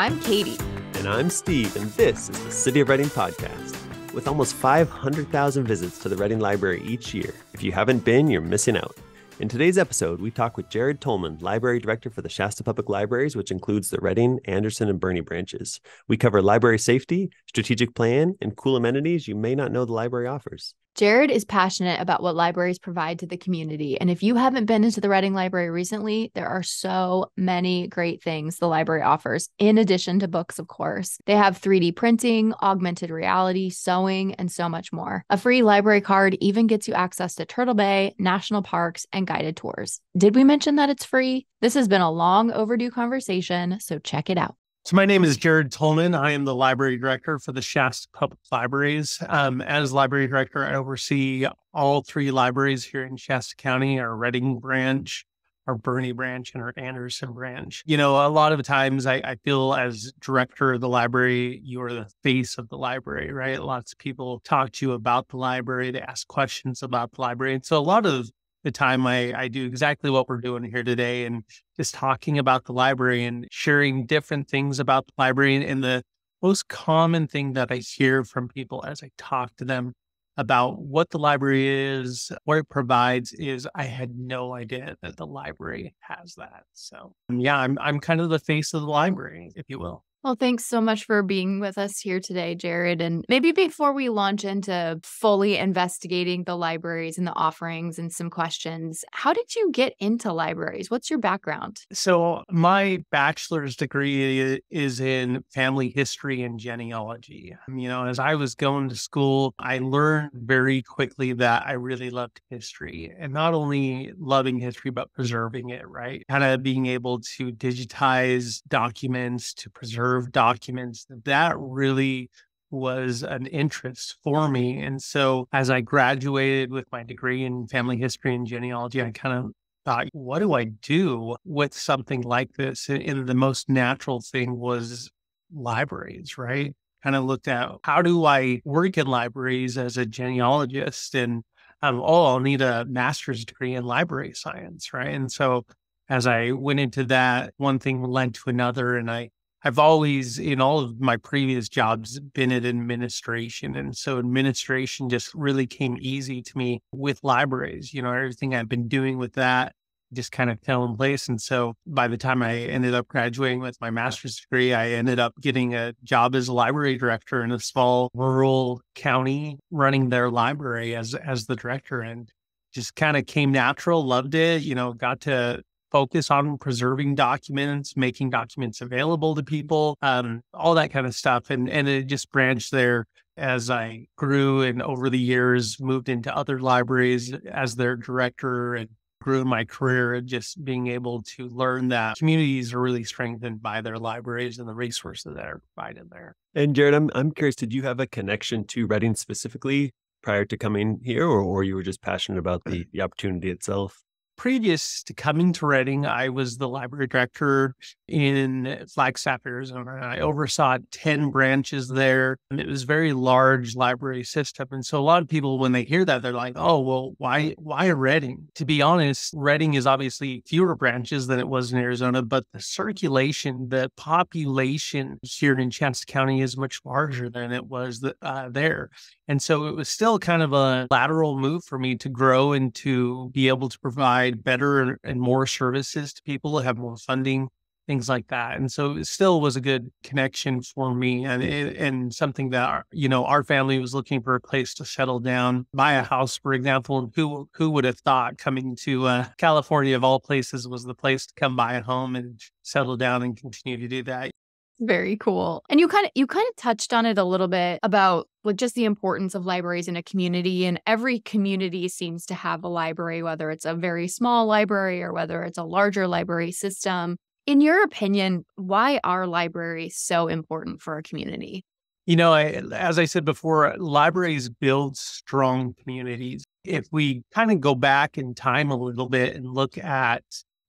I'm Katie. And I'm Steve, and this is the City of Redding podcast. With almost 500,000 visits to the Redding Library each year, if you haven't been, you're missing out. In today's episode, we talk with Jared Tolman, Library Director for the Shasta Public Libraries, which includes the Redding, Anderson, and Burney branches. We cover library safety, strategic plan, and cool amenities you may not know the library offers. Jared is passionate about what libraries provide to the community. And if you haven't been into the Redding Library recently, there are so many great things the library offers, in addition to books, of course. They have 3D printing, augmented reality, sewing, and so much more. A free library card even gets you access to Turtle Bay, national parks, and guided tours. Did we mention that it's free? This has been a long overdue conversation, so check it out. So, my name is Jared Tolman. I am the library director for the Shasta Public Libraries. Um, as library director, I oversee all three libraries here in Shasta County our Redding branch, our Burney branch, and our Anderson branch. You know, a lot of times I, I feel as director of the library, you are the face of the library, right? Lots of people talk to you about the library, they ask questions about the library. And so, a lot of the time I, I do exactly what we're doing here today and just talking about the library and sharing different things about the library. And the most common thing that I hear from people as I talk to them about what the library is, what it provides is I had no idea that the library has that. So yeah, I'm I'm kind of the face of the library, if you will. Well, thanks so much for being with us here today, Jared. And maybe before we launch into fully investigating the libraries and the offerings and some questions, how did you get into libraries? What's your background? So, my bachelor's degree is in family history and genealogy. Um, you know, as I was going to school, I learned very quickly that I really loved history and not only loving history, but preserving it, right? Kind of being able to digitize documents to preserve preserve documents. That really was an interest for me. And so as I graduated with my degree in family history and genealogy, I kind of thought, what do I do with something like this? And the most natural thing was libraries, right? Kind of looked at how do I work in libraries as a genealogist? And um, oh, I'll need a master's degree in library science, right? And so as I went into that, one thing led to another, and I I've always, in all of my previous jobs, been in administration. And so administration just really came easy to me with libraries. You know, everything I've been doing with that just kind of fell in place. And so by the time I ended up graduating with my master's degree, I ended up getting a job as a library director in a small rural county running their library as as the director and just kind of came natural, loved it, you know, got to focus on preserving documents, making documents available to people, um, all that kind of stuff. And and it just branched there as I grew and over the years moved into other libraries as their director and grew in my career and just being able to learn that communities are really strengthened by their libraries and the resources that are provided there. And Jared, I'm I'm curious, did you have a connection to Redding specifically prior to coming here or, or you were just passionate about the, the opportunity itself? Previous to coming to Redding, I was the library director in Flagstaff, Arizona. I oversaw 10 branches there. And it was a very large library system. And so a lot of people, when they hear that, they're like, oh, well, why, why Redding? To be honest, Redding is obviously fewer branches than it was in Arizona, but the circulation, the population here in Shasta County is much larger than it was uh, there. And so it was still kind of a lateral move for me to grow and to be able to provide better and more services to people, have more funding, things like that. And so it still was a good connection for me and and something that you know our family was looking for a place to settle down, buy a house, for example. And who who would have thought coming to uh, California of all places was the place to come buy a home and settle down and continue to do that. Very cool. And you kind of you kind of touched on it a little bit about like just the importance of libraries in a community and every community seems to have a library whether it's a very small library or whether it's a larger library system. In your opinion, why are libraries so important for a community? You know, I, as I said before, libraries build strong communities. If we kind of go back in time a little bit and look at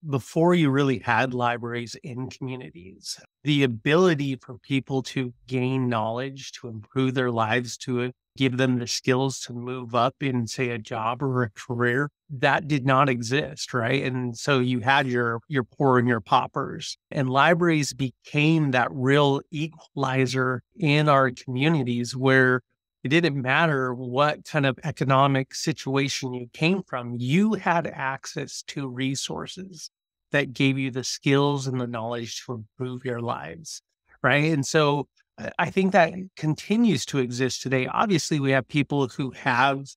before you really had libraries in communities, the ability for people to gain knowledge, to improve their lives, to give them the skills to move up in, say, a job or a career, that did not exist, right? And so you had your your poor and your paupers, and libraries became that real equalizer in our communities where it didn't matter what kind of economic situation you came from, you had access to resources that gave you the skills and the knowledge to improve your lives. Right. And so I think that continues to exist today. Obviously, we have people who have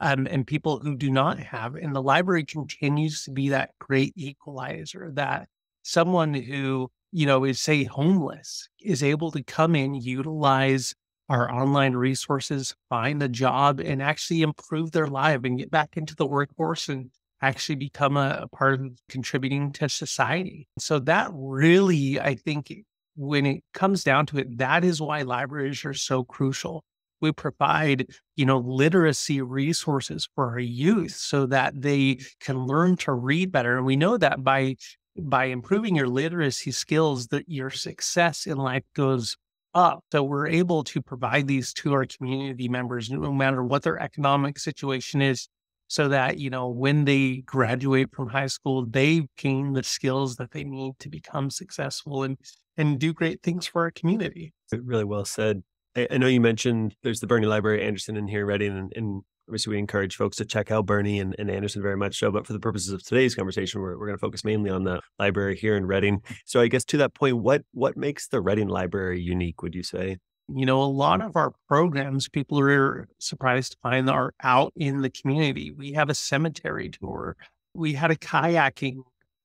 um, and people who do not have. And the library continues to be that great equalizer that someone who, you know, is, say, homeless is able to come in, utilize our online resources, find a job, and actually improve their life and get back into the workforce and actually become a, a part of contributing to society. So that really, I think, when it comes down to it, that is why libraries are so crucial. We provide, you know, literacy resources for our youth so that they can learn to read better. And we know that by by improving your literacy skills, that your success in life goes up. So we're able to provide these to our community members, no matter what their economic situation is, so that, you know, when they graduate from high school, they gain the skills that they need to become successful and, and do great things for our community. Really well said. I, I know you mentioned there's the Burney Library Anderson in here, Redding, and, and obviously we encourage folks to check out Burney and, and Anderson very much so. But for the purposes of today's conversation, we're, we're going to focus mainly on the library here in Redding. So I guess to that point, what what makes the Redding Library unique, would you say? You know, a lot of our programs, people are surprised to find are out in the community. We have a cemetery tour. We had a kayaking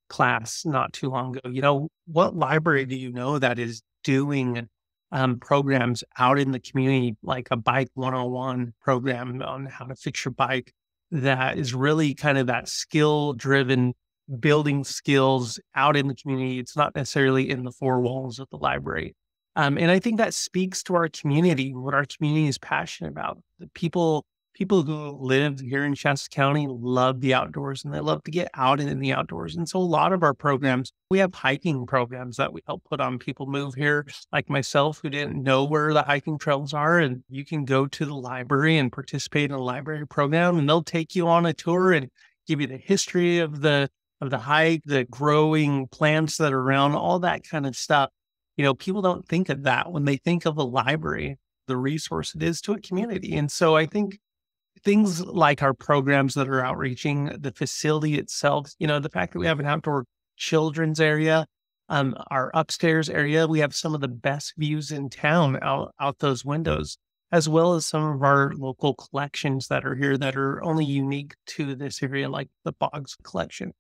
class not too long ago. You know, what library do you know that is doing um, programs out in the community, like a bike 101 program on how to fix your bike that is really kind of that skill driven building skills out in the community. It's not necessarily in the four walls of the library. Um, and I think that speaks to our community, what our community is passionate about. The people people who live here in Shasta County love the outdoors and they love to get out in the outdoors. And so a lot of our programs, we have hiking programs that we help put on. People move here, like myself, who didn't know where the hiking trails are. And you can go to the library and participate in a library program and they'll take you on a tour and give you the history of the of the hike, the growing plants that are around, all that kind of stuff. You know, people don't think of that when they think of a library, the resource it is to a community. And so I think things like our programs that are outreaching, the facility itself, you know, the fact that we have an outdoor children's area, um, our upstairs area, we have some of the best views in town out, out those windows, as well as some of our local collections that are here that are only unique to this area, like the Boggs collection.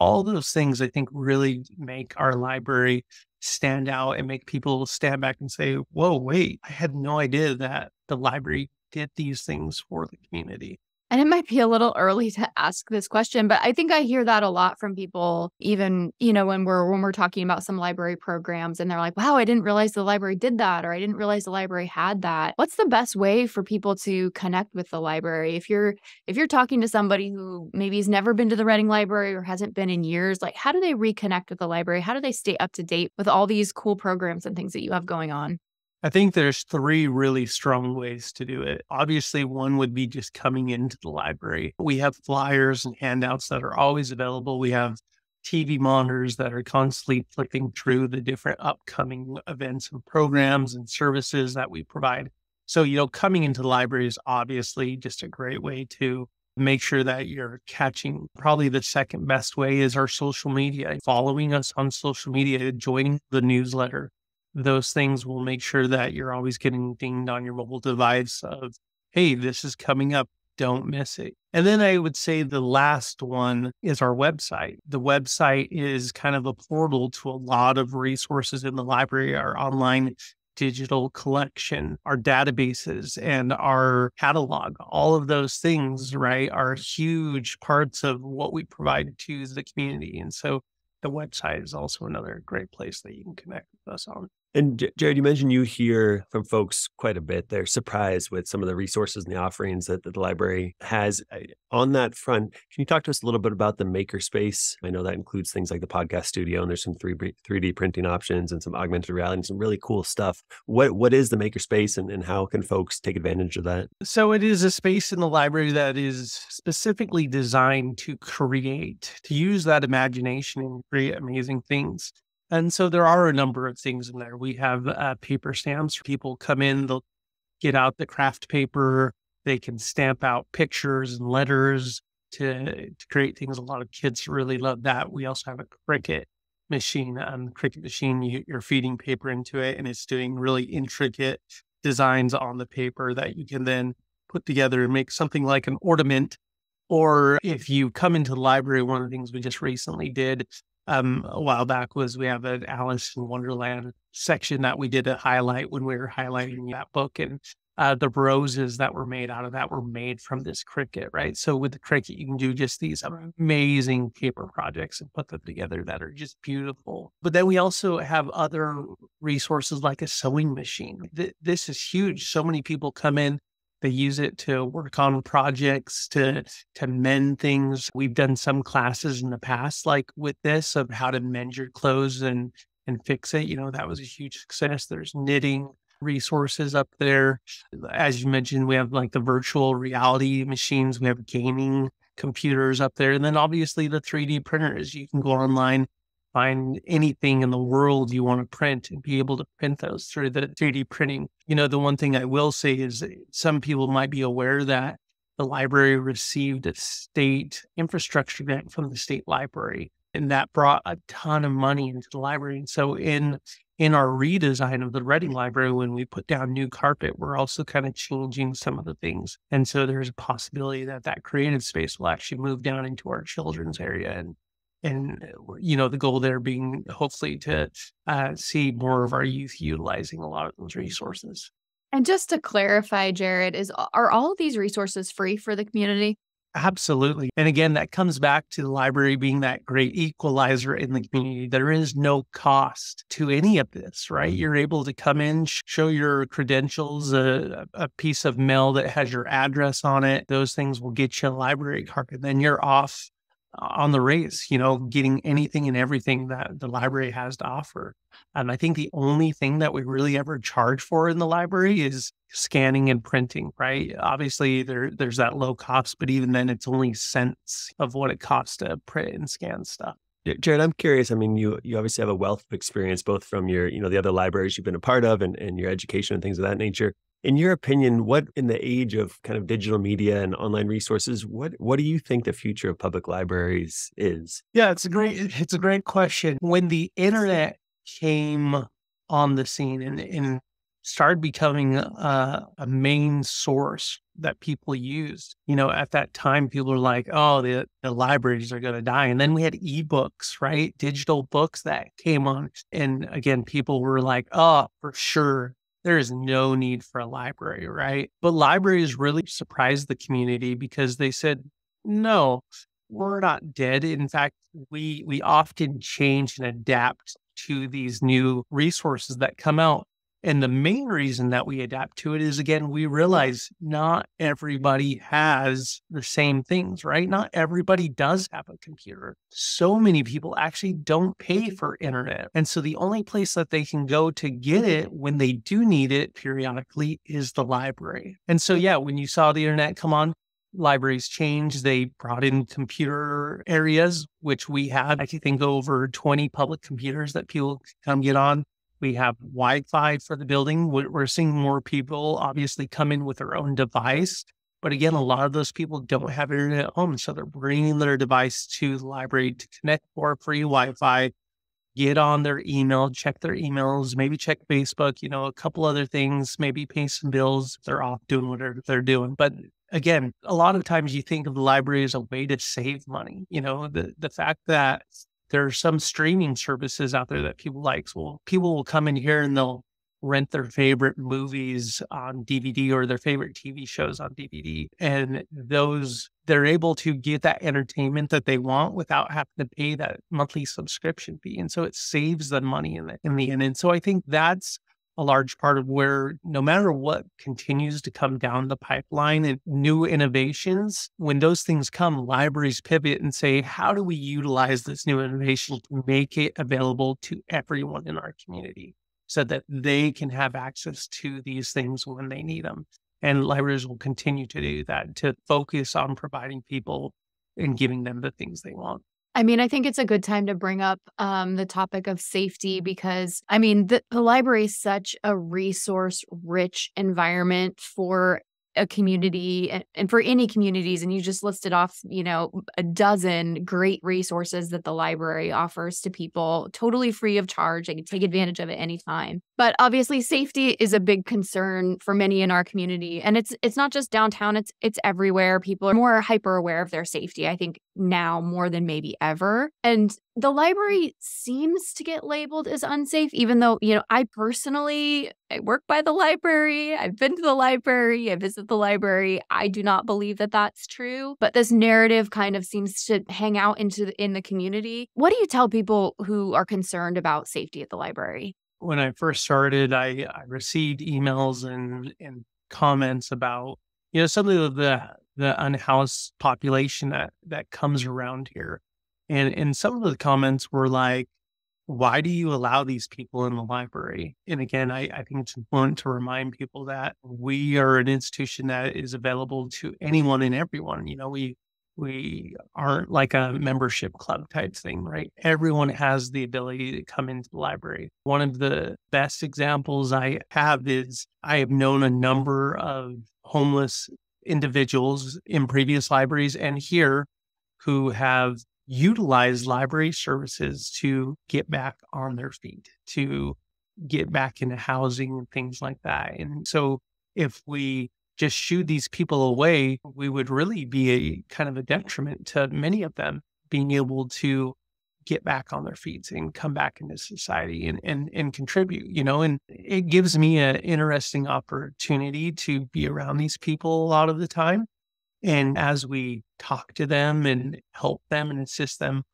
All those things I think really make our library stand out and make people stand back and say, whoa, wait, I had no idea that the library did these things for the community. And it might be a little early to ask this question, but I think I hear that a lot from people, even, you know, when we're when we're talking about some library programs and they're like, wow, I didn't realize the library did that, or I didn't realize the library had that. What's the best way for people to connect with the library? If you're if you're talking to somebody who maybe has never been to the Redding Library or hasn't been in years, like how do they reconnect with the library? How do they stay up to date with all these cool programs and things that you have going on? I think there's three really strong ways to do it. Obviously, one would be just coming into the library. We have flyers and handouts that are always available. We have TV monitors that are constantly flipping through the different upcoming events and programs and services that we provide. So, you know, coming into the library is obviously just a great way to make sure that you're catching. Probably the second best way is our social media, following us on social media, joining the newsletter those things will make sure that you're always getting dinged on your mobile device of, hey, this is coming up. Don't miss it. And then I would say the last one is our website. The website is kind of a portal to a lot of resources in the library, our online digital collection, our databases, and our catalog. All of those things, right, are huge parts of what we provide to the community. And so the website is also another great place that you can connect with us on. And Jared, you mentioned you hear from folks quite a bit. They're surprised with some of the resources and the offerings that, the library has. Eh, on that front, can you talk to us a little bit about the makerspace? I know that includes things like the podcast studio, and there's some 3 3D printing options and some augmented reality and some really cool stuff. What what is the makerspace, and, and how can folks take advantage of that? So it is a space in the library that is specifically designed to create, to use that imagination and create amazing things. And so there are a number of things in there. We have uh, paper stamps. People come in, they'll get out the craft paper. They can stamp out pictures and letters to, to create things. A lot of kids really love that. We also have a Cricut machine. Um, Cricut machine, you, you're feeding paper into it, and it's doing really intricate designs on the paper that you can then put together and make something like an ornament. Or if you come into the library, one of the things we just recently did um, a while back was we have an Alice in Wonderland section that we did a highlight when we were highlighting that book. And uh, the roses that were made out of that were made from this Cricut, right? So with the Cricut, you can do just these amazing paper projects and put them together that are just beautiful. But then we also have other resources like a sewing machine. Th- this is huge. So many people come in they use it to work on projects, to to mend things. We've done some classes in the past, like with this, of how to mend your clothes and and fix it. You know, that was a huge success. There's knitting resources up there. As you mentioned, we have like the virtual reality machines. We have gaming computers up there. And then obviously the 3D printers. You can go online find anything in the world you want to print and be able to print those through the 3D printing. You know, the one thing I will say is some people might be aware that the library received a state infrastructure grant from the state library and that brought a ton of money into the library. And so in in our redesign of the Redding Library, when we put down new carpet, we're also kind of changing some of the things. And so there's a possibility that that creative space will actually move down into our children's area and and uh, you know the goal there being hopefully to uh, see more of our youth utilizing a lot of those resources. And just to clarify jared is are all of these resources free for the community? Absolutely. And again that comes back to the library being that great equalizer in the community. There is no cost to any of this right? You're able to come in show your credentials a, a piece of mail that has your address on it. Those things will get you a library card and then you're off on the race, you know, getting anything and everything that the library has to offer. And I think the only thing that we really ever charge for in the library is scanning and printing, right? Obviously there there's that low cost, but even then it's only cents of what it costs to print and scan stuff. Jared, I'm curious. I mean, you you obviously have a wealth of experience both from your, you know, the other libraries you've been a part of and, and your education and things of that nature in your opinion, what in the age of kind of digital media and online resources, what what do you think the future of public libraries is? Yeah, it's a great it's a great question. When the internet came on the scene and, and started becoming a, a main source that people used. You know, at that time, people were like, oh, the, the libraries are going to die. And then we had ebooks, right? Digital books that came on. And again, people were like, oh, for sure, there is no need for a library, right? But libraries really surprised the community because they said, no, we're not dead. In fact, we we often change and adapt to these new resources that come out. And the main reason that we adapt to it is again, we realize not everybody has the same things, right? Not everybody does have a computer. So many people actually don't pay mm-hmm. for internet. And so the only place that they can go to get mm-hmm. it when they do need it periodically is the library. And so, yeah, when you saw the internet come on, libraries changed. They brought in computer areas, which we had, I think, over 20 public computers that people come get on. We have Wi Fi for the building. We're seeing more people obviously come in with their own device. But again, a lot of those people don't have internet at home. So they're bringing their device to the library to connect for free Wi Fi, get on their email, check their emails, maybe check Facebook, you know, a couple other things, maybe pay some bills. They're off doing whatever they're doing. But again, a lot of times you think of the library as a way to save money. You know, the, the fact that there are some streaming services out there that people like. So people will come in here and they'll rent their favorite movies on DVD or their favorite TV shows on DVD. And those they're able to get that entertainment that they want without having to pay that monthly subscription fee. And so it saves them money in the, in the end. And so I think that's a large part of where no matter what continues to come down the pipeline and new innovations, when those things come, libraries pivot and say, how do we utilize this new innovation to make it available to everyone in our community so that they can have access to these things when they need them? And libraries will continue to do that to focus on providing people and giving them the things they want. I mean, I think it's a good time to bring up um, the topic of safety because, I mean, the, the library is such a resource rich environment for a community and, and for any communities and you just listed off you know a dozen great resources that the library offers to people totally free of charge. They can take advantage of it anytime but obviously safety is a big concern for many in our community and it's it's not just downtown it's it's everywhere people are more hyper aware of their safety i think now more than maybe ever and the library seems to get labeled as unsafe, even though, you know, I personally I work by the library. I've been to the library. I visit the library. I do not believe that that's true, but this narrative kind of seems to hang out into the, in the community. What do you tell people who are concerned about safety at the library? When I first started, I, I received emails and, and comments about, you know, some of the the unhoused population that that comes around here and and some of the comments were like, why do you allow these people in the library? And again, I, I think it's important to remind people that we are an institution that is available to anyone and everyone. You know, we we aren't like a membership club type thing, right? Everyone has the ability to come into the library. One of the best examples I have is I have known a number of homeless individuals in previous libraries and here who have utilized library services to get back on their feet, to get back into housing and things like that. And so if we just shoo these people away, we would really be a kind of a detriment to many of them being able to get back on their feet and come back into society and, and, and contribute, you know, and it gives me an interesting opportunity to be around these people a lot of the time. And as we talk to them and help them and assist them,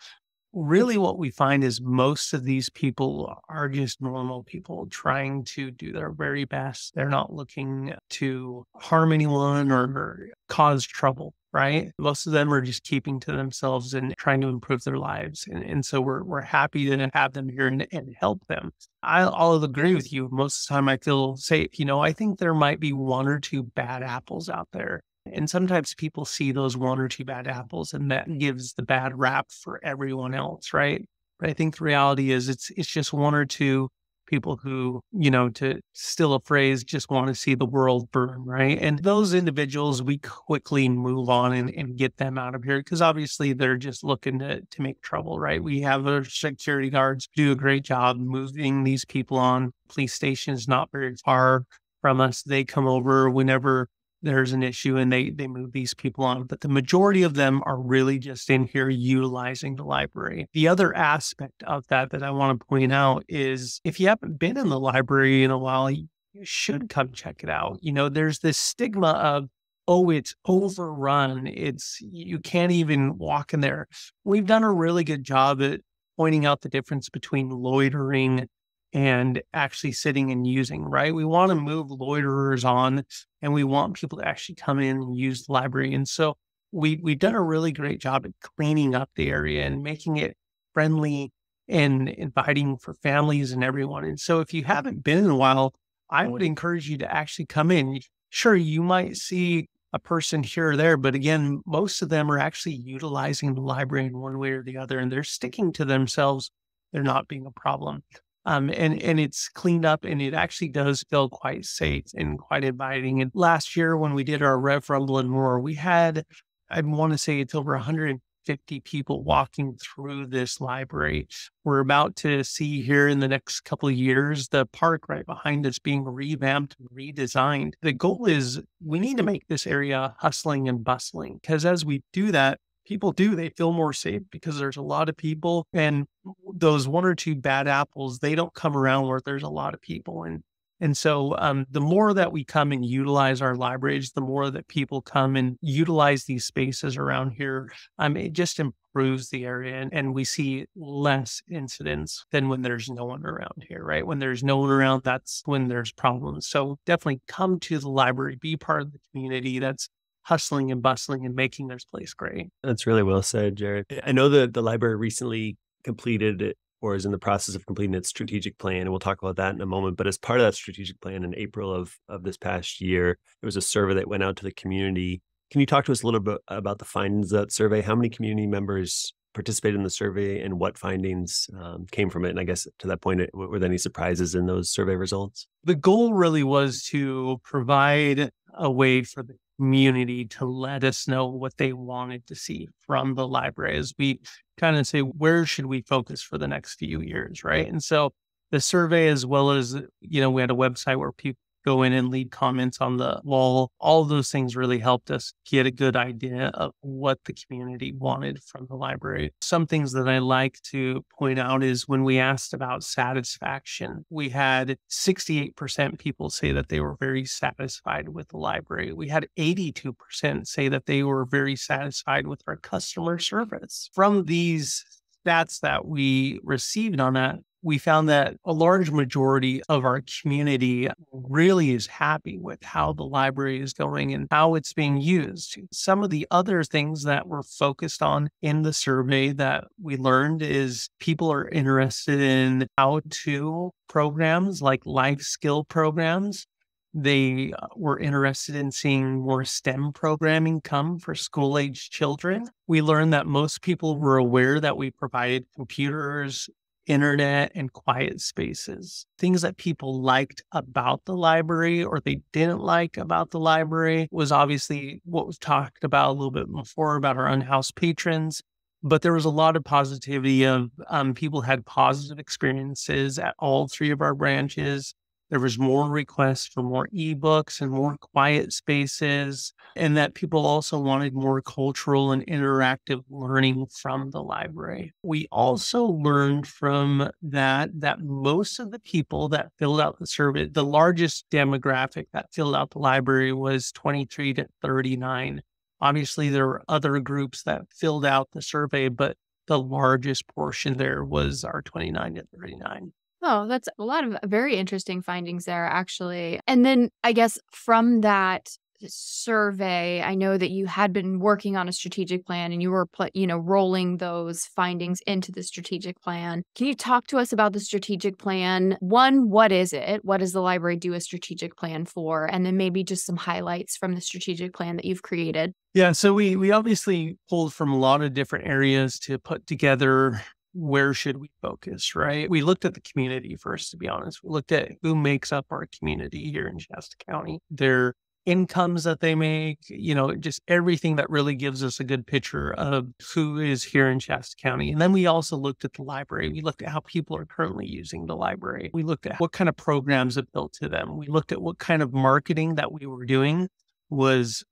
really what we find is most of these people are just normal people trying to do their very best. They're not looking to harm anyone or cause trouble. Right. Most of them are just keeping to themselves and trying to improve their lives. And, and so we're, we're happy to have them here and, and help them. I'll, I'll agree with you. Most of the time I feel safe. You know, I think there might be one or two bad apples out there and sometimes people see those one or two bad apples and that gives the bad rap for everyone else, right? But I think the reality is it's it's just one or two people who, you know, to still a phrase, just want to see the world burn, right? And those individuals, we quickly move on and, and get them out of here because obviously they're just looking to, to make trouble, right? We have our security guards do a great job moving these people on. Police station is not very far from us. They come over whenever there's an issue and they they move these people on but the majority of them are really just in here utilizing the library. The other aspect of that that i want to point out is if you haven't been in the library in a while you should come check it out. You know there's this stigma of oh it's overrun. It's you can't even walk in there. We've done a really good job at pointing out the difference between loitering and actually sitting and using, right? We want to move loiterers on and we want people to actually come in and use the library. And so we we've done a really great job at cleaning up the area and making it friendly and inviting for families and everyone. And so if you haven't been in a while, I would encourage you to actually come in. Sure, you might see a person here or there, but again, most of them are actually utilizing the library in one way or the other and they're sticking to themselves. They're not being a problem. Um, and and it's cleaned up and it actually does feel quite safe and quite inviting. And last year when we did our Rev Rumble and Roar, we had I want to say it's over 150 people walking through this library. We're about to see here in the next couple of years the park right behind us being revamped redesigned. The goal is we need to make this area hustling and bustling because as we do that, people do they feel more safe because there's a lot of people and those one or two bad apples they don't come around where there's a lot of people and And so um, the more that we come and utilize our libraries, the more that people come and utilize these spaces around here, um, it just improves the area and, and we see less incidents than when there's no one around here, right? When there's no one around, that's when there's problems. So definitely come to the library, be part of the community that's hustling and bustling and making this place great. That's really well said, Jared. I know that the library recently completed or is in the process of completing its strategic plan. And we'll talk about that in a moment. But as part of that strategic plan in April of, of this past year, there was a survey that went out to the community. Can you talk to us a little bit about the findings of that survey? How many community members participated in the survey and what findings um, came from it? And I guess to that point, were there any surprises in those survey results? The goal really was to provide a way for the community to let us know what they wanted to see from the library as we kind of say, where should we focus for the next few years? Right. And so the survey, as well as, you know, we had a website where people go in and leave comments on the wall. All those things really helped us get a good idea of what the community wanted from the library. Some things that I like to point out is when we asked about satisfaction, we had 68% people say that they were very satisfied with the library. We had 82% say that they were very satisfied with our customer service. From these stats that we received on that, we found that a large majority of our community really is happy with how the library is going and how it's being used. Some of the other things that were focused on in the survey that we learned is people are interested in how to programs like life skill programs. They uh, were interested in seeing more STEM programming come for school age children. We learned that most people were aware that we provided computers internet and quiet spaces. Things that people liked about the library or they didn't like about the library was obviously what was talked about a little bit before about our unhoused patrons. But there was a lot of positivity of um, people had positive experiences at all three of our branches. There was more requests for more ebooks and more quiet spaces, and that people also wanted more cultural and interactive learning from the library. We also learned from that that most of the people that filled out the survey, the largest demographic that filled out the library was 23 to 39. Obviously, there were other groups that filled out the survey, but the largest portion there was our 29 to 39. Oh, that's a lot of very interesting findings there, actually. And then I guess from that survey, I know that you had been working on a strategic plan and you were, you know, rolling those findings into the strategic plan. Can you talk to us about the strategic plan? One, what is it? What does the library do a strategic plan for? And then maybe just some highlights from the strategic plan that you've created. Yeah, so we we obviously pulled from a lot of different areas to put together where should we focus, right? We looked at the community first, to be honest. We looked at who makes up our community here in Shasta County, their incomes that they make, you know, just everything that really gives us a good picture of who is here in Shasta County. And then we also looked at the library. We looked at how people are currently using the library. We looked at what kind of programs built to them. We looked at what kind of marketing that we were doing was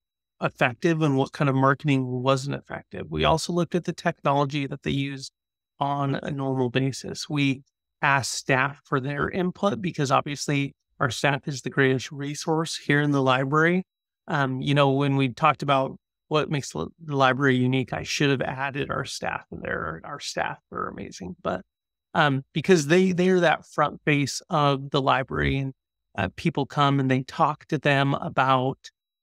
effective and what kind of marketing wasn't effective. We also looked at the technology that they used on a normal basis. We ask staff for their input because obviously our staff is the greatest resource here in the library. Um, you know, when we talked about what makes the library unique, I should have added our staff there. Our staff are amazing, but um, because they they're that front face of the library, and uh, people come and they talk to them about,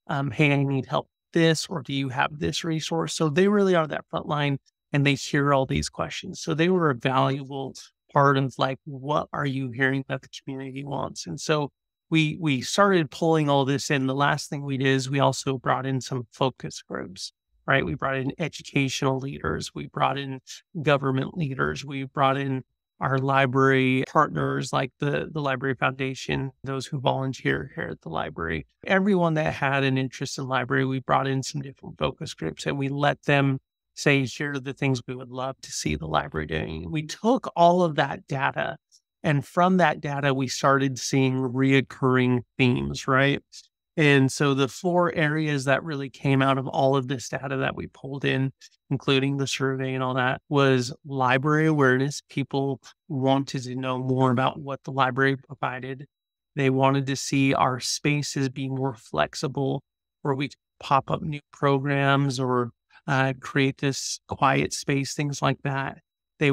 um, hey, I need help this, or do you have this resource? So they really are that front line and they hear all these questions. So they were a valuable part of like, what are you hearing that the community wants? And so we we started pulling all this in. The last thing we did is we also brought in some focus groups, right? We brought in educational leaders, we brought in government leaders, we brought in our library partners like the the library foundation those who volunteer here at the library everyone that had an interest in library we brought in some different focus groups and we let them say, here are the things we would love to see the library doing. We mm. took all of that data, and from that data, we started seeing reoccurring themes, right? And so the four areas that really came out of all of this data that we pulled in, including the survey and all that, was library awareness. People wanted to know more about what the library provided. They wanted to see our spaces be more flexible, where we pop up new programs or uh, create this quiet space, things like that. They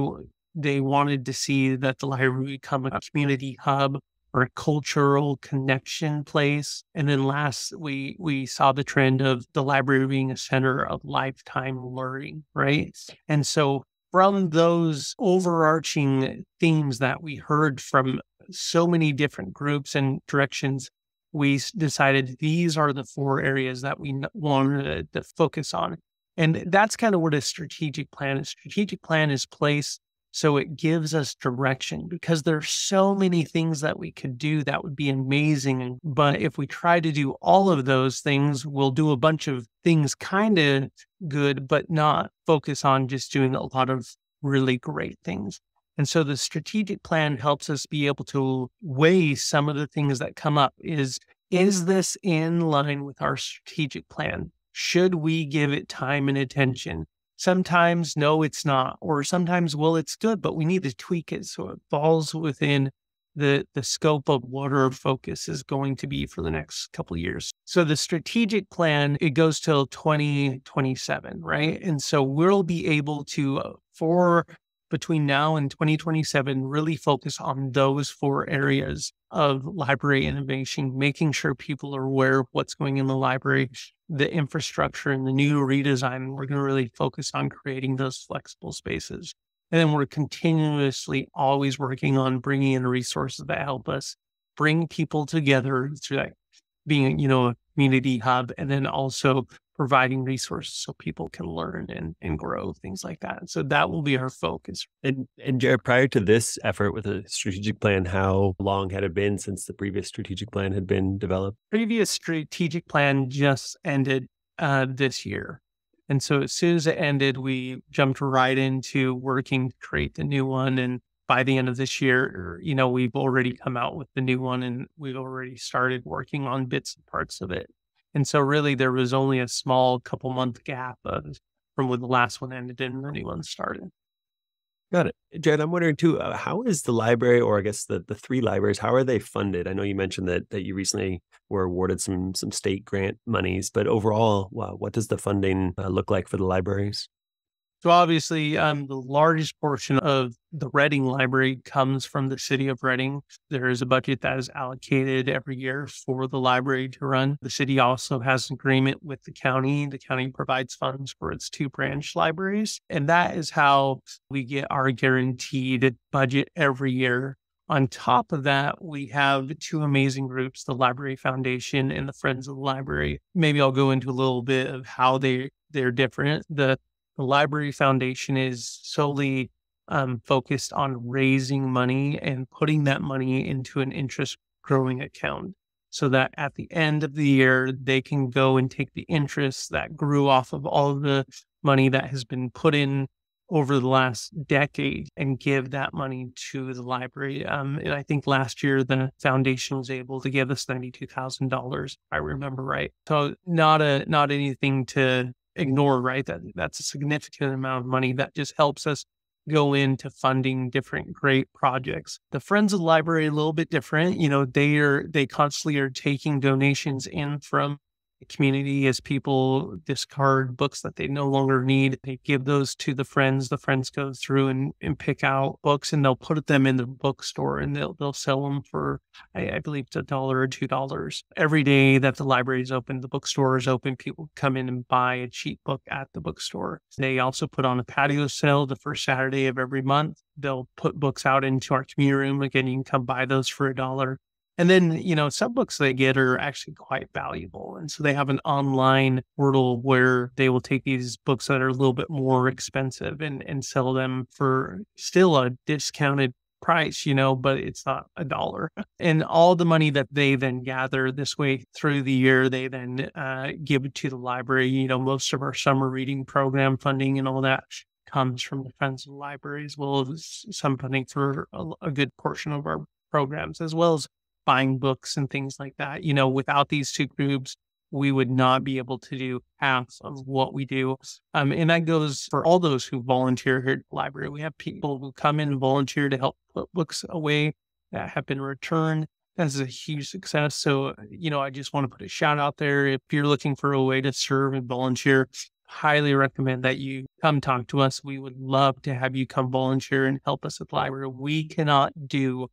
they wanted to see that the library become a community hub or a cultural connection place. And then last, we we saw the trend of the library being a center of lifetime learning, right? And so from those overarching themes that we heard from so many different groups and directions, we decided these are the four areas that we wanted to focus on. And that's kind of what a strategic plan is. Strategic plan is placed so it gives us direction because there are so many things that we could do that would be amazing. But if we try to do all of those things, we'll do a bunch of things kind of good, but not focus on just doing a lot of really great things. And so the strategic plan helps us be able to weigh some of the things that come up is is this in line with our strategic plan? Should we give it time and attention? Sometimes, no, it's not. Or sometimes, well, it's good, but we need to tweak it so it falls within the, the scope of what our focus is going to be for the next couple years. So the strategic plan, it goes till 2027, right? And so we'll be able to, uh, for between now and 2027 really focus on those four areas of library innovation, making sure people are aware of what's going in the library, the infrastructure, and the new redesign. We're going to really focus on creating those flexible spaces. And then we're continuously always working on bringing in resources that help us bring people together through that being, you know, a community hub and then also providing resources so people can learn and, and grow things like that. So that will be our focus. And and Jared, prior to this effort with a strategic plan, how long had it been since the previous strategic plan had been developed? Previous strategic plan just ended uh, this year. And so as soon as it ended, we jumped right into working to create the new one. And by the end of this year, you know, we've already come out with the new one and we've already started working on bits and parts of it. And so really there was only a small couple month gap of, from when the last one ended and the new one started. Got it. Jared, I'm wondering too, uh, how is the library, or I guess the, the three libraries, how are they funded? I know you mentioned that that you recently were awarded some some state grant monies, but overall, what does the funding uh, look like for the libraries? So obviously, um, the largest portion of the Redding Library comes from the city of Redding. There is a budget that is allocated every year for the library to run. The city also has an agreement with the county. The county provides funds for its two branch libraries. And that is how we get our guaranteed budget every year. On top of that, we have two amazing groups, the Library Foundation and the Friends of the Library. Maybe I'll go into a little bit of how they they're different. The the Library Foundation is solely um, focused on raising money and putting that money into an interest growing account so that at the end of the year, they can go and take the interest that grew off of all of the money that has been put in over the last decade and give that money to the library. Um, and I think last year the foundation was able to give us ninety-two thousand dollars. I remember right. So not a not anything to ignore, right? That that's a significant amount of money that just helps us go into funding different great projects. The Friends of the Library a little bit different. You know, they are they constantly are taking donations in from community as people discard books that they no longer need. They give those to the friends. The friends go through and, and pick out books and they'll put them in the bookstore and they'll they'll sell them for I, I believe a dollar or two dollars. Every day that the library is open, the bookstore is open, people come in and buy a cheap book at the bookstore. They also put on a patio sale the first Saturday of every month. They'll put books out into our community room. Again, you can come buy those for a dollar. And then, you know, some books they get are actually quite valuable. And so they have an online portal where they will take these books that are a little bit more expensive and, and sell them for still a discounted price, you know, but it's not a dollar. And all the money that they then gather this way through the year, they then uh, give to the library. You know, most of our summer reading program funding and all that comes from the Friends of the Library, as well as some funding for a, a good portion of our programs, as well as buying books and things like that. You know, without these two groups, we would not be able to do half of what we do. Um, and that goes for all those who volunteer here at the library. We have people who come in and volunteer to help put books away that have been returned. That's a huge success. So, you know, I just want to put a shout out there. If you're looking for a way to serve and volunteer, highly recommend that you come talk to us. We would love to have you come volunteer and help us at the library. We cannot do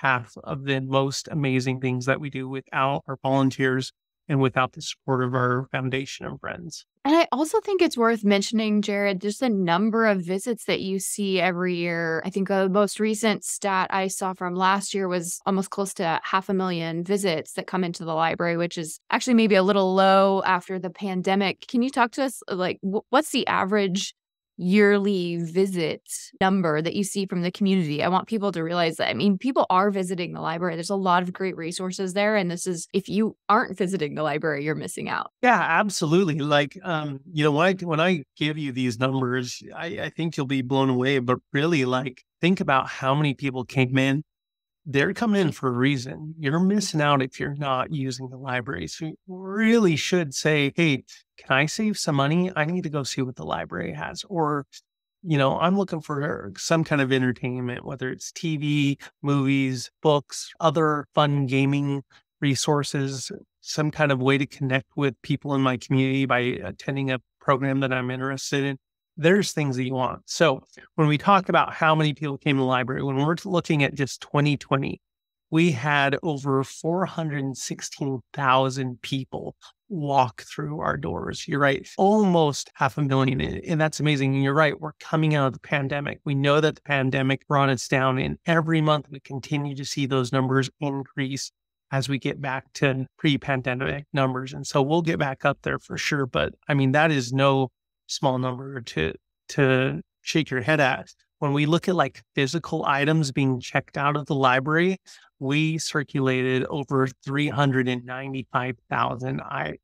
half of the most amazing things that we do without our volunteers and without the support of our foundation and friends. And I also think it's worth mentioning, Jared, just the number of visits that you see every year. I think the most recent stat I saw from last year was almost close to half a million visits that come into the library, which is actually maybe a little low after the pandemic. Can you talk to us? Like, what's the average yearly visit number that you see from the community. I want people to realize that. I mean, people are visiting the library. There's a lot of great resources there. And this is, if you aren't visiting the library, you're missing out. Yeah, absolutely. Like, um, you know, when I, when I give you these numbers, I, I think you'll be blown away. But really, like, think about how many people came in they're coming in for a reason. You're missing out if you're not using the library. So you really should say, hey, can I save some money? I need to go see what the library has. Or, you know, I'm looking for some kind of entertainment, whether it's TV, movies, books, other fun gaming resources, some kind of way to connect with people in my community by attending a program that I'm interested in there's things that you want. So when we talk about how many people came to the library, when we're looking at just 2020, we had over 416,000 people walk through our doors. You're right, almost half a million. And that's amazing. And you're right, we're coming out of the pandemic. We know that the pandemic brought us down, and every month we continue to see those numbers increase as we get back to pre pandemic numbers. And so we'll get back up there for sure. But I mean, that is no small number to to shake your head at. When we look at like physical items being checked out of the library, we circulated over 395,000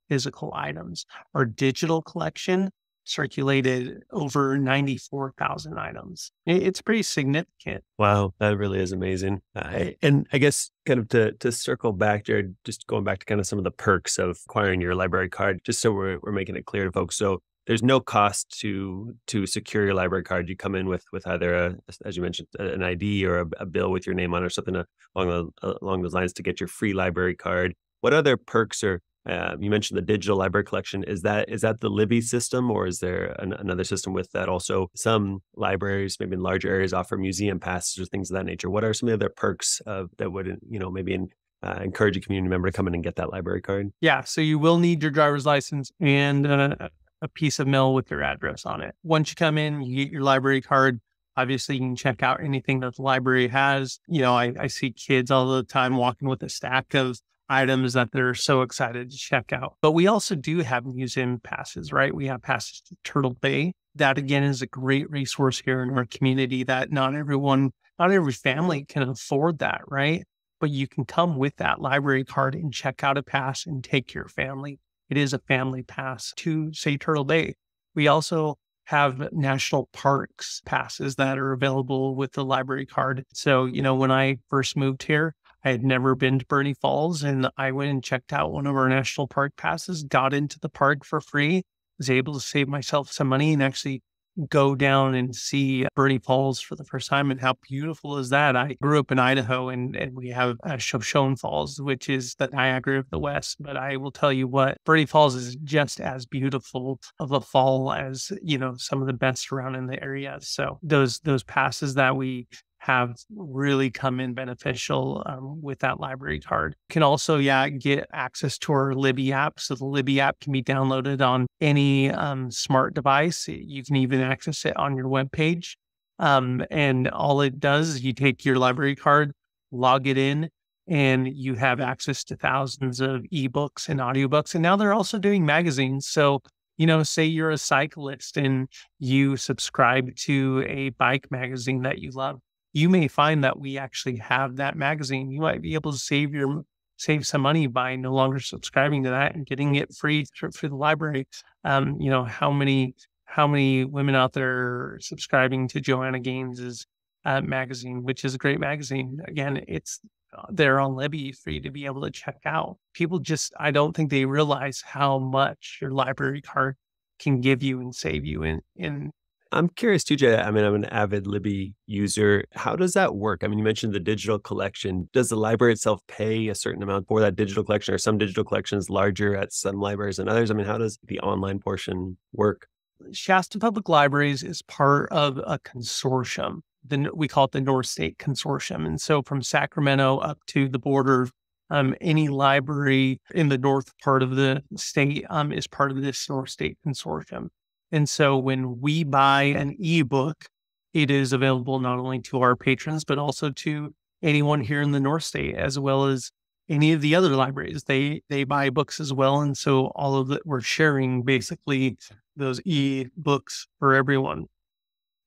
physical items. Our digital collection circulated over 94,000 items. It's pretty significant. Wow, that really is amazing. Uh, and I guess kind of to to circle back, Jared, just going back to kind of some of the perks of acquiring your library card, just so we're, we're making it clear to folks. So there's no cost to to secure your library card. You come in with with either a, as you mentioned, an ID or a, a bill with your name on, or something along the, along those lines to get your free library card. What other perks or uh, you mentioned the digital library collection. Is that is that the Libby system, or is there an, another system with that? Also, some libraries, maybe in larger areas, offer museum passes or things of that nature. What are some of the other perks of, that would you know maybe in, uh, encourage a community member to come in and get that library card? Yeah, so you will need your driver's license and uh, a piece of mail with your address on it. Once you come in, you get your library card. Obviously, you can check out anything that the library has. You know, I, I see kids all the time walking with a stack of items that they're so excited to check out. But we also do have museum passes, right? We have passes to Turtle Bay. That again is a great resource here in our community that not everyone, not every family can afford that, right? But you can come with that library card and check out a pass and take your family it is a family pass to, say, Turtle Bay. We also have national parks passes that are available with the library card. So, you know, when I first moved here, I had never been to Burney Falls and I went and checked out one of our national park passes, got into the park for free, was able to save myself some money and actually go down and see Burney Falls for the first time. And how beautiful is that? I grew up in Idaho and, and we have uh, Shoshone Falls, which is the Niagara of the West. But I will tell you what, Burney Falls is just as beautiful of a fall as, you know, some of the best around in the area. So those, those passes that we have really come in beneficial um, with that library card. Can also, yeah, get access to our Libby app. So the Libby app can be downloaded on any um, smart device. You can even access it on your web page. Um, and all it does is you take your library card, log it in, and you have access to thousands of ebooks and audiobooks. And now they're also doing magazines. So you know, say you're a cyclist and you subscribe to a bike magazine that you love you may find that we actually have that magazine. You might be able to save your save some money by no longer subscribing to that and getting it free through, through the library. Um, you know how many how many women out there subscribing to Joanna Gaines's uh, magazine, which is a great magazine. Again, it's uh, there on Libby for you to be able to check out. People just I don't think they realize how much your library card can give you and save you in in I'm curious too, Jay. I mean, I'm an avid Libby user. How does that work? I mean, you mentioned the digital collection. Does the library itself pay a certain amount for that digital collection? Are some digital collections larger at some libraries than others? I mean, how does the online portion work? Shasta Public Libraries is part of a consortium. Then we call it the North State Consortium. And so from Sacramento up to the border, um, any library in the north part of the state um, is part of this North State Consortium. And so when we buy an ebook, it is available not only to our patrons, but also to anyone here in the North State, as well as any of the other libraries. They they buy books as well. And so all of that we're sharing basically those e books for everyone.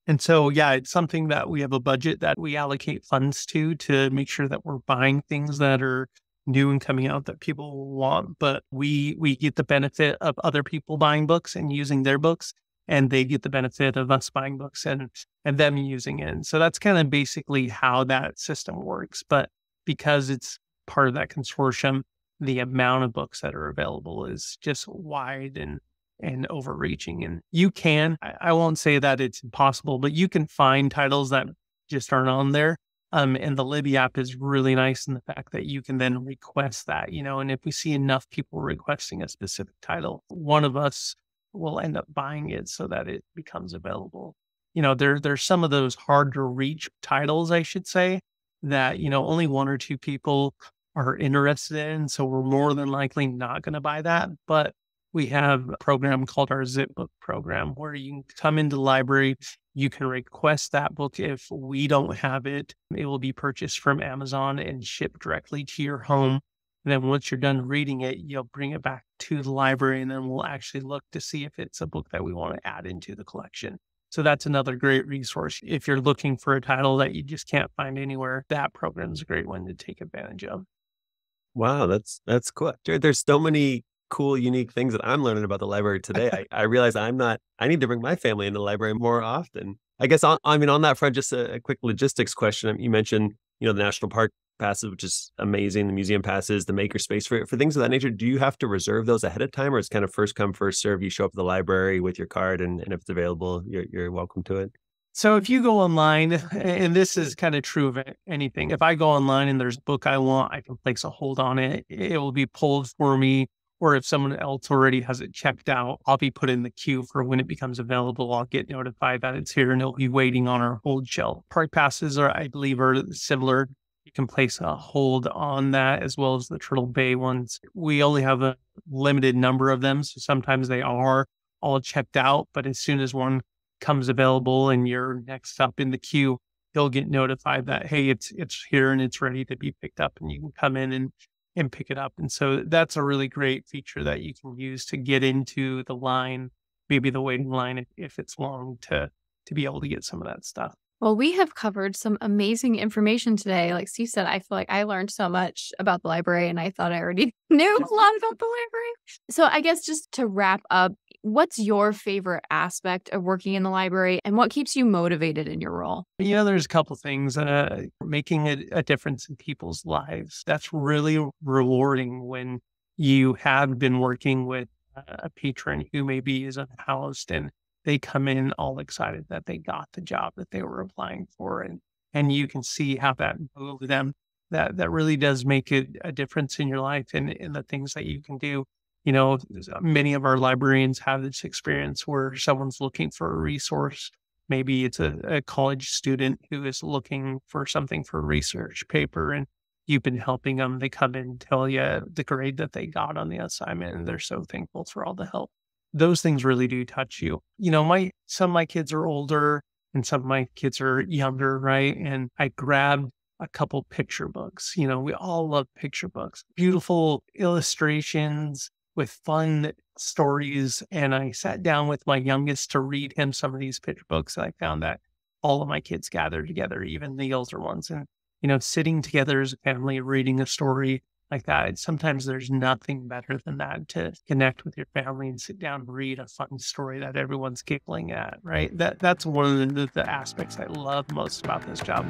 And so, yeah, it's something that we have a budget that we allocate funds to to make sure that we're buying things that are new and coming out that people want. But we we get the benefit of other people buying books and using their books, and they get the benefit of us buying books and and them using it. And so that's kind of basically how that system works. But because it's part of that consortium, the amount of books that are available is just wide and and overreaching. And you can, I, won't say that it's impossible, but you can find titles that just aren't on there. Um, and the Libby app is really nice in the fact that you can then request that, you know, and if we see enough people requesting a specific title, one of us will end up buying it so that it becomes available. You know, there there's some of those hard to reach titles, I should say, that, you know, only one or two people are interested in. So we're more than likely not going to buy that. But we have a program called our Zip Book program where you can come into the library, you can request that book. If we don't have it, it will be purchased from Amazon and shipped directly to your home. And then once you're done reading it, you'll bring it back to the library and then we'll actually look to see if it's a book that we want to add into the collection. So that's another great resource. If you're looking for a title that you just can't find anywhere, that program is a great one to take advantage of. Wow, that's that's cool. There's so many cool, unique things that I'm learning about the library today. I, I realize I'm not, I need to bring my family into the library more often. I guess, on, I mean, on that front, just a, a quick logistics question. Um, you mentioned, you know, the national park passes, which is amazing, the museum passes, the maker space for, for things of that nature. Do you have to reserve those ahead of time or it's kind of first come, first serve? You show up at the library with your card and, and if it's available, you're, you're welcome to it. So if you go online, and this is kind of true of anything, if I go online and there's a book I want, I can place a hold on it. It will be pulled for me or if someone else already has it checked out, I'll be put in the queue for when it becomes available. I'll get notified that it's here and it'll be waiting on our hold shelf. Park passes are, I believe, are similar. You can place a hold on that as well as the Turtle Bay ones. We only have a limited number of them. So sometimes they are all checked out, but as soon as one comes available and you're next up in the queue, you'll get notified that, hey, it's it's here and it's ready to be picked up and you can come in and and pick it up. And so that's a really great feature that you can use to get into the line, maybe the waiting line if, if it's long to to be able to get some of that stuff. Well, we have covered some amazing information today. Like Steve said, I feel like I learned so much about the library and I thought I already knew a lot about the library. So, I guess just to wrap up, what's your favorite aspect of working in the library and what keeps you motivated in your role? You know, there's a couple things uh, making a, a difference in people's lives. That's really rewarding when you have been working with a patron who maybe is unhoused and they come in all excited that they got the job that they were applying for and and you can see how that moved them that that really does make a, a difference in your life and in the things that you can do you know uh, many of our librarians have this experience where someone's looking for a resource maybe it's a, a college student who is looking for something for a research paper and you've been helping them they come and tell you the grade that they got on the assignment and they're so thankful for all the help those things really do touch you. You know, my some of my kids are older and some of my kids are younger, right? And I grabbed a couple picture books. You know, we all love picture books, beautiful illustrations with fun stories. And I sat down with my youngest to read him some of these picture books. And I found that all of my kids gathered together, even the older ones. And, you know, sitting together as a family, reading a story like that. Sometimes there's nothing better than that to connect with your family and sit down and read a fun story that everyone's giggling at, right? That that's one of the, the aspects I love most about this job.